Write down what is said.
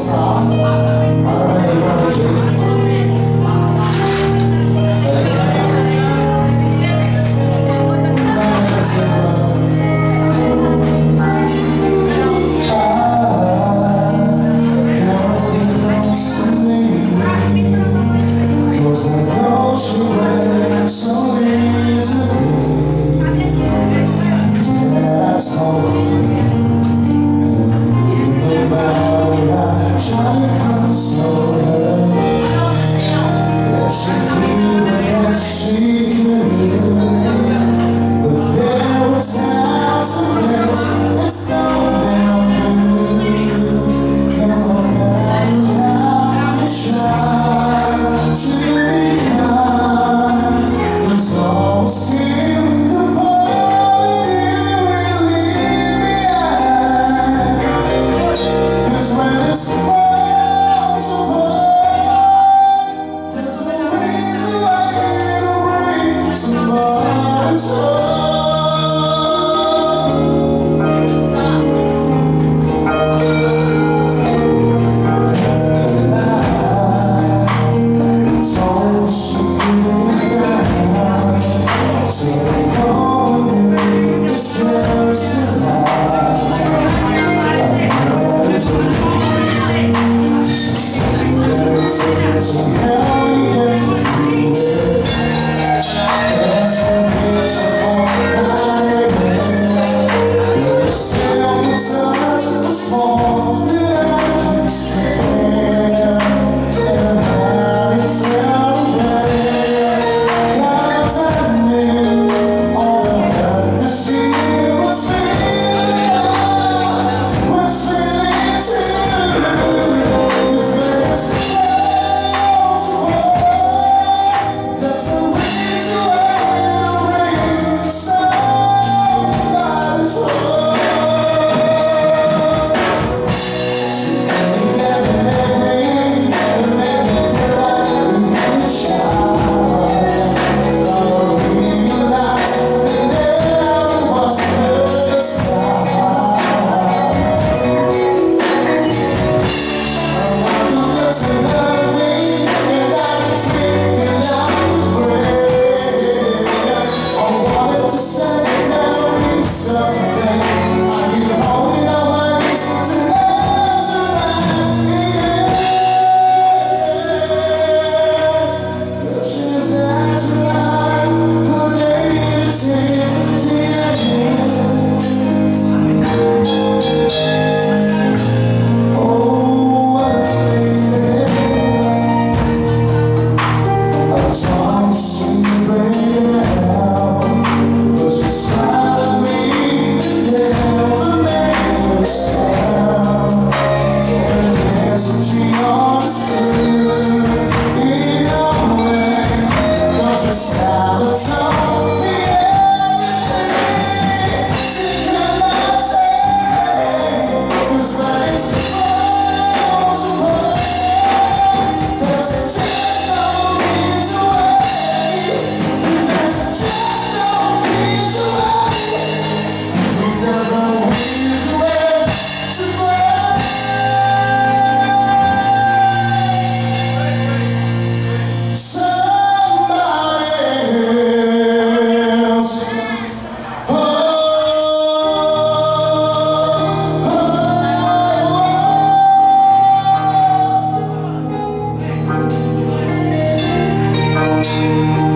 Dancing around